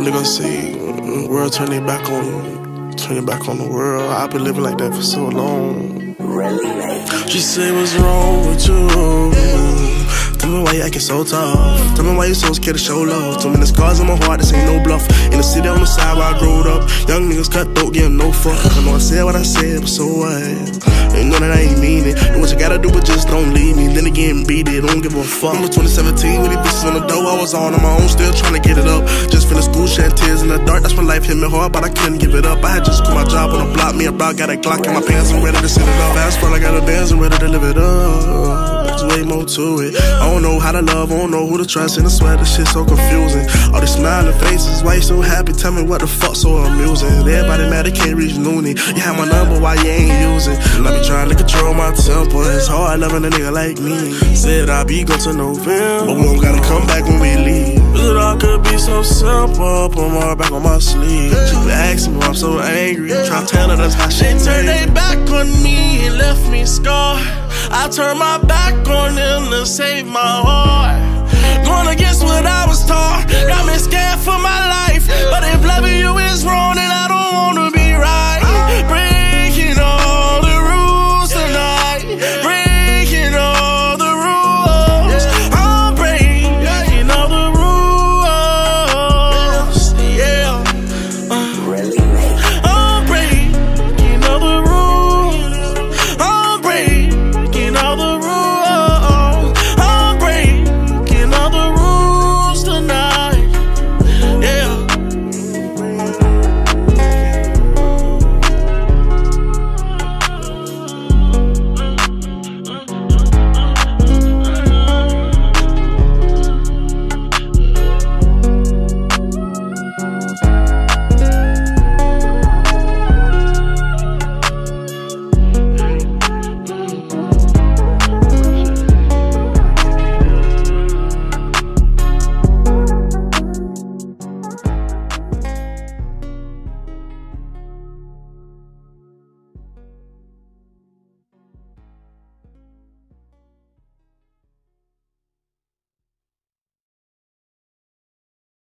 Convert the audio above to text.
A nigga say, world turn their back on you, turn your back on the world. I've been living like that for so long. She say, what's wrong with you? Tell me why you acting so tough. Tell me why you so scared to show love. Tell me the scars on my heart, this ain't no bluff. In the city on the side where I growed up, young niggas cut throat, give no fuck. I know I said what I said, but so what? Ain't know that I ain't mean it. Do what you gotta do, but just don't leave again, beat it, don't give a fuck. Remember 2017 with these bitches on the door, I was on on my own, still trying to get it up. Just finished school, shedding tears in the dark. That's when life hit me hard, but I couldn't give it up. I had just quit my job on the block, me about got a Glock in my pants, I'm ready to set it up. Fast forward, I got a dance, I'm ready to live it up. Way more to it. I don't know how to love, I don't know who to trust, and I swear this shit so confusing. All these smiling faces, why you so happy? Tell me what the fuck so amusing. Everybody mad they can't reach Looney. You have my number, why you ain't using? I be trying to control my temper. It's hard loving a nigga like me. Said I be go to November, but we don't gotta come back when we leave. It all could be so simple. Put my back on my sleeve. She asking me why I'm so angry. Try to tell her that's how she turned their back on me and left me scarred. I turned my back on them to save my heart.